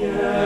Yeah.